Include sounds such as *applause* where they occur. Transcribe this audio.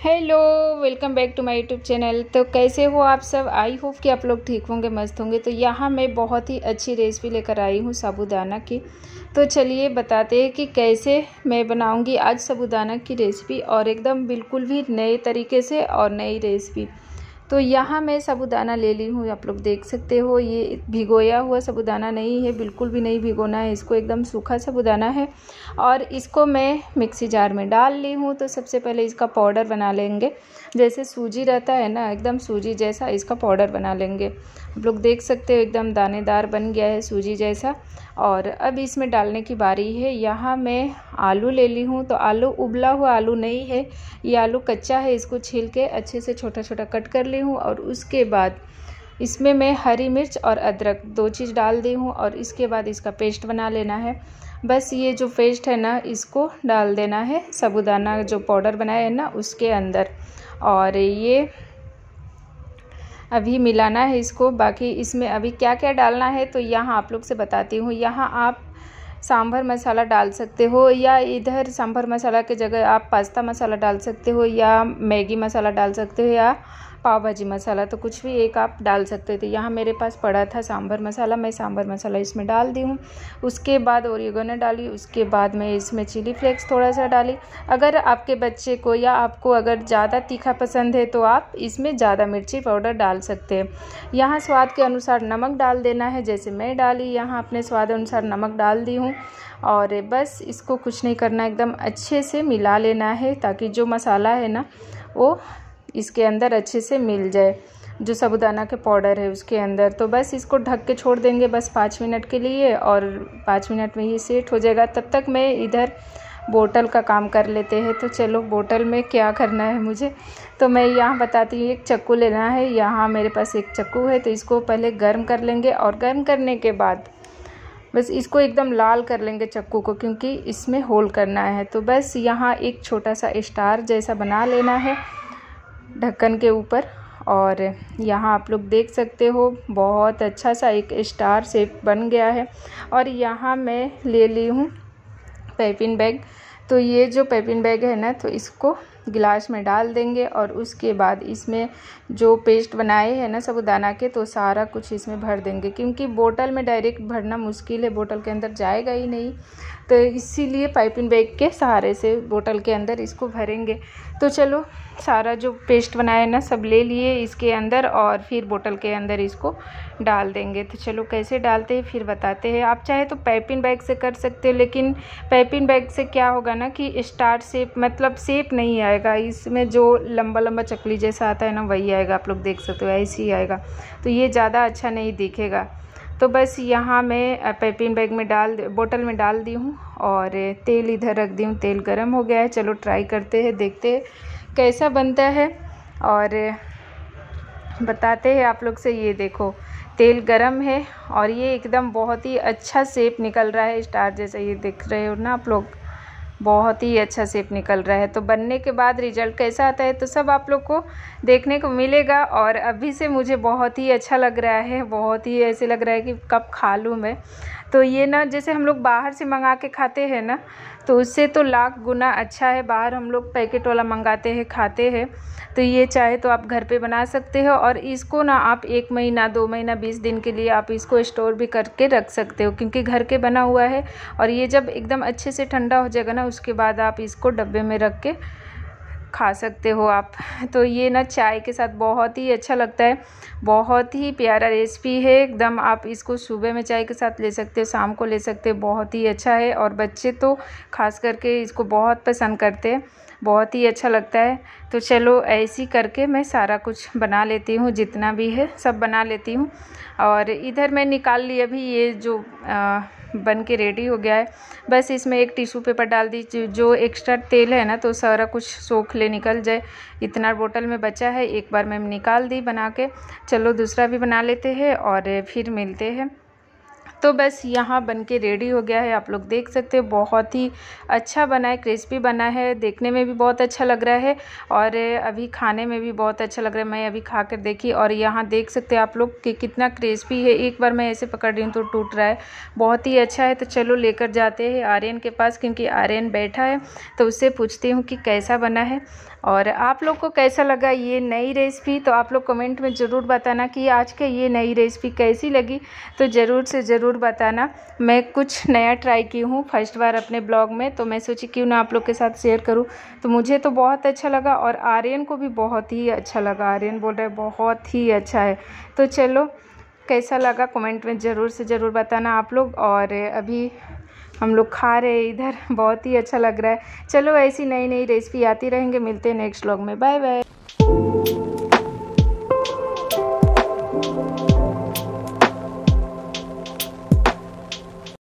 Hello, welcome back to my YouTube channel. तो कैसे हो आप सब? आई होप कि आप लोग ठीक होंगे, मस्त होंगे। तो यहाँ मैं बहुत ही अच्छी रेसिपी लेकर आई हूँ साबूदाना की। तो चलिए बताते हैं कि कैसे मैं बनाऊँगी आज साबूदाना की रेसिपी और एकदम बिल्कुल भी नए तरीके से और नई रेसिपी तो यहाँ मैं साबुदाना ले ली हूँ, आप लोग देख सकते हो, ये भिगोया हुआ साबुदाना नहीं है, बिल्कुल भी नहीं भिगोना है, इसको एकदम सूखा साबुदाना है। और इसको मैं मिक्सी जार में डाल ली हूँ तो सबसे पहले इसका पाउडर बना लेंगे। जैसे सूजी रहता है ना, एकदम सूजी जैसा इसका पाउडर बना लेंगे। आप लोग देख सकते हो, एकदम दानेदार बन गया है सूजी जैसा। और अब इसमें डालने की बारी है। यहाँ मैं आलू ले ली हूँ। तो आलू उबला हुआ आलू नहीं है। ये आलू कच्चा है, इसको छील के अच्छे से छोटा छोटा कट कर ली हूँ और उसके बाद इसमें मैं हरी मिर्च और अदरक दो चीज़ डाल दी हूँ और इसके बाद इसका पेस्ट बना लेना है। बस ये जो पेस्ट है ना, इसको डाल देना है। साबुदाना जो पाउडर बनाया है ना, उसके अंदर। और ये अभी मिलाना है इसको। बाकी इसमें अभी क्या क्या डालना है तो यहाँ आप लोग से बताती हूँ। यहाँ आप सांभर मसाला डाल सकते हो, या इधर सांभर मसाला के जगह आप पास्ता मसाला डाल सकते हो, या मैगी मसाला डाल सकते हो, या पाव भाजी मसाला तो कुछ भी एक आप डाल सकते थे। यहाँ मेरे पास पड़ा था सांभर मसाला, मैं सांभर मसाला इसमें डाल दी हूँ। उसके बाद ओरिगोनो डाली, उसके बाद मैं इसमें चिली फ्लेक्स थोड़ा सा डाली। अगर आपके बच्चे को या आपको अगर ज़्यादा तीखा पसंद है तो आप इसमें ज़्यादा मिर्ची पाउडर डाल सकते हैं। यहाँ स्वाद के अनुसार नमक डाल देना है, जैसे मैं डाली। यहाँ अपने स्वाद अनुसार नमक डाल दी हूँ। और बस इसको कुछ नहीं करना, एकदम अच्छे से मिला लेना है, ताकि जो मसाला है ना, वो इसके अंदर अच्छे से मिल जाए। जो साबुदाना के पाउडर है उसके अंदर। तो बस इसको ढक के छोड़ देंगे बस पाँच मिनट के लिए और पाँच मिनट में ये सेट हो जाएगा। तब तक मैं इधर बोतल का काम कर लेते हैं। तो चलो बोतल में क्या करना है मुझे? तो मैं यहाँ बताती हूँ, एक चक्कू लेना है। यहाँ मेरे पास एक चक्कू है तो इसको पहले गर्म कर लेंगे और गर्म करने के बाद बस इसको एकदम लाल कर लेंगे चक्कू को, क्योंकि इसमें होल करना है। तो बस यहाँ एक छोटा सा स्टार जैसा बना लेना है। ढक्कन के ऊपर। और यहाँ आप लोग देख सकते हो, बहुत अच्छा सा एक स्टार शेप बन गया है। और यहाँ मैं ले ली हूँ पैपिन बैग। तो ये जो पैपिन बैग है ना तो इसको गिलास में डाल देंगे और उसके बाद इसमें जो पेस्ट बनाए हैं ना साबुदाना के तो सारा कुछ इसमें भर देंगे। क्योंकि बोतल में डायरेक्ट भरना मुश्किल है, बोतल के अंदर जाएगा ही नहीं। तो इसीलिए पाइपिंग बैग के सहारे से बोतल के अंदर इसको भरेंगे। तो चलो, सारा जो पेस्ट बनाया ना, सब ले लिए इसके अंदर और फिर बोतल के अंदर इसको डाल देंगे। तो चलो, कैसे डालते हैं, फिर बताते हैं। आप चाहे तो पैपिन बैग से कर सकते हो, लेकिन पैपिन बैग से क्या होगा ना कि स्टार शेप मतलब शेप नहीं आएगा। इसमें जो लंबा लंबा चकली जैसा आता है ना, वही आएगा। आप लोग देख सकते हो, ऐसे ही आएगा। तो ये ज़्यादा अच्छा नहीं दिखेगा। तो बस यहाँ मैं पेपिंग बैग में डाल बोतल में डाल दी हूँ और तेल इधर रख दी हूँ। तेल गर्म हो गया है। चलो ट्राई करते हैं, देखते हैं कैसा बनता है। और बताते हैं आप लोग से, ये देखो, तेल गरम है और ये एकदम बहुत ही अच्छा सेप निकल रहा है। स्टार जैसा ये देख रहे हो ना आप लोग। बहुत ही अच्छा सेप निकल रहा है। तो बनने के बाद रिज़ल्ट कैसा आता है तो सब आप लोग को देखने को मिलेगा। और अभी से मुझे बहुत ही अच्छा लग रहा है, बहुत ही ऐसे लग रहा है कि कब खा लूँ मैं। तो ये ना, जैसे हम लोग बाहर से मंगा के खाते हैं ना तो उससे तो लाख गुना अच्छा है। बाहर हम लोग पैकेट वाला मंगाते हैं, खाते हैं। तो ये चाहे तो आप घर पे बना सकते हो और इसको ना आप एक महीना, दो महीना, बीस दिन के लिए आप इसको स्टोर भी करके रख सकते हो क्योंकि घर के बना हुआ है। और ये जब एकदम अच्छे से ठंडा हो जाएगा ना, उसके बाद आप इसको डब्बे में रख के खा सकते हो आप। तो ये ना चाय के साथ बहुत ही अच्छा लगता है। बहुत ही प्यारा रेसिपी है। एकदम आप इसको सुबह में चाय के साथ ले सकते हो, शाम को ले सकते हो। बहुत ही अच्छा है और बच्चे तो खास करके इसको बहुत पसंद करते हैं। बहुत ही अच्छा लगता है। तो चलो, ऐसी करके मैं सारा कुछ बना लेती हूँ, जितना भी है सब बना लेती हूँ। और इधर मैं निकाल ली अभी ये जो बन के रेडी हो गया है। बस इसमें एक टिश्यू पेपर डाल दी, जो एक्स्ट्रा तेल है ना तो सारा कुछ सोख ले निकल जाए। इतना बोतल में बचा है, एक बार मैं निकाल दी बना के। चलो, दूसरा भी बना लेते हैं और फिर मिलते हैं। तो बस यहाँ बन के रेडी हो गया है। आप लोग देख सकते हो, बहुत ही अच्छा बना है, क्रिस्पी बना है, देखने में भी बहुत अच्छा लग रहा है और अभी खाने में भी बहुत अच्छा लग रहा है। मैं अभी खा कर देखी और यहाँ देख सकते हैं आप लोग कि कितना क्रिस्पी है। एक बार मैं ऐसे पकड़ रही हूँ तो टूट रहा है। बहुत ही अच्छा है तो चलो लेकर जाते हैं आर्यन के पास क्योंकि आर्यन बैठा है तो उससे पूछती हूँ कि कैसा बना है और आप लोग को कैसा लगा ये नई रेसिपी? तो आप लोग कमेंट में ज़रूर बताना कि आज के ये नई रेसिपी कैसी लगी? तो ज़रूर से ज़रूर बताना। मैं कुछ नया ट्राई की हूँ, फ़र्स्ट बार अपने ब्लॉग में तो मैं सोची क्यों ना आप लोग के साथ शेयर करूँ। तो मुझे तो बहुत अच्छा लगा और आर्यन को भी बहुत ही अच्छा लगा। आर्यन बोल रहे बहुत ही अच्छा है। तो चलो, कैसा लगा कमेंट में ज़रूर से ज़रूर बताना आप लोग। और अभी हम लोग खा रहे इधर, *laughs* बहुत ही अच्छा लग रहा है। चलो, ऐसी नई नई रेसिपी आती रहेंगे। मिलते हैं नेक्स्ट ब्लॉग में। Bye bye